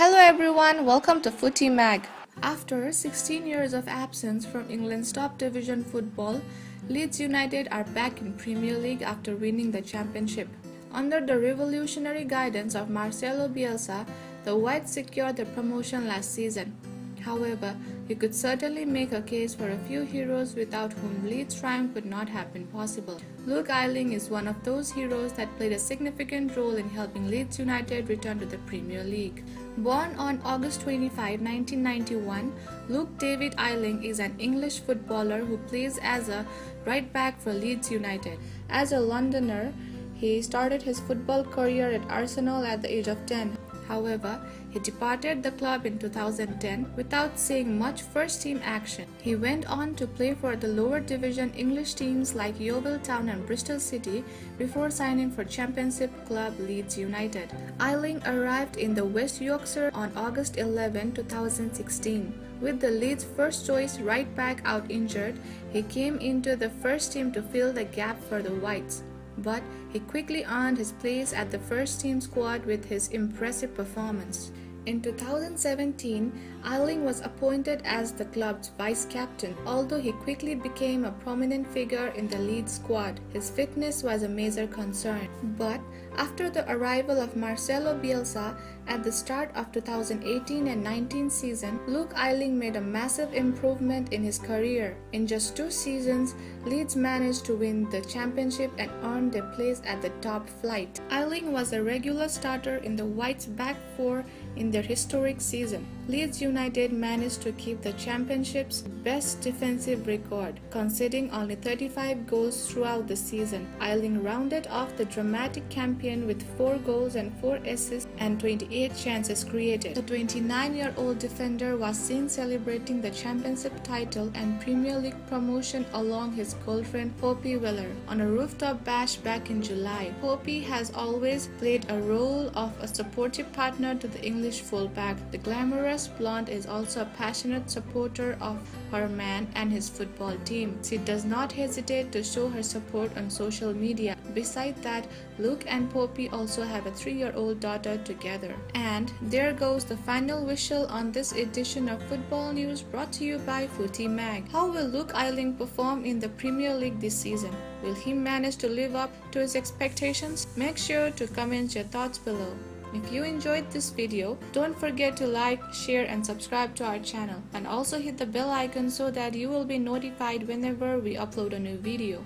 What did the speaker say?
Hello everyone, welcome to Footy Mag. After 16 years of absence from England's top division football, Leeds United are back in Premier League after winning the championship. Under the revolutionary guidance of Marcelo Bielsa, the Whites secured the promotion last season. However, you could certainly make a case for a few heroes without whom Leeds' triumph would not have been possible. Luke Ayling is one of those heroes that played a significant role in helping Leeds United return to the Premier League. Born on August 25, 1991, Luke David Ayling is an English footballer who plays as a right back for Leeds United. As a Londoner, he started his football career at Arsenal at the age of 10. However, he departed the club in 2010 without seeing much first team action. He went on to play for the lower division English teams like Yeovil Town and Bristol City before signing for Championship club Leeds United. Ayling arrived in the West Yorkshire on August 11, 2016. With the Leeds first choice right back out injured, he came into the first team to fill the gap for the Whites but he quickly earned his place at the first team squad with his impressive performance. In 2017, Ayling was appointed as the club's vice captain. Although he quickly became a prominent figure in the Leeds squad, his fitness was a major concern. But after the arrival of Marcelo Bielsa at the start of 2018 and 19 season, Luke Ayling made a massive improvement in his career. In just two seasons, Leeds managed to win the championship and earn their place at the top flight. Ayling was a regular starter in the Whites' back four in their historic season. Leeds United managed to keep the championship's best defensive record, conceding only 35 goals throughout the season. Ayling rounded off the dramatic campaign with 4 goals and 4 assists and 28 chances created. The 29-year-old defender was seen celebrating the championship title and Premier League promotion along his girlfriend Poppy Weller on a rooftop bash back in July. Poppy has always played a role of a supportive partner to the English fullback. The glamorous Blonde is also a passionate supporter of her man and his football team. She does not hesitate to show her support on social media. Besides that, Luke and Poppy also have a three-year-old daughter together. And there goes the final whistle on this edition of Football News brought to you by Footy Mag. How will Luke Ayling perform in the Premier League this season? Will he manage to live up to his expectations? Make sure to comment your thoughts below. If you enjoyed this video, don't forget to like, share and subscribe to our channel and also hit the bell icon so that you will be notified whenever we upload a new video.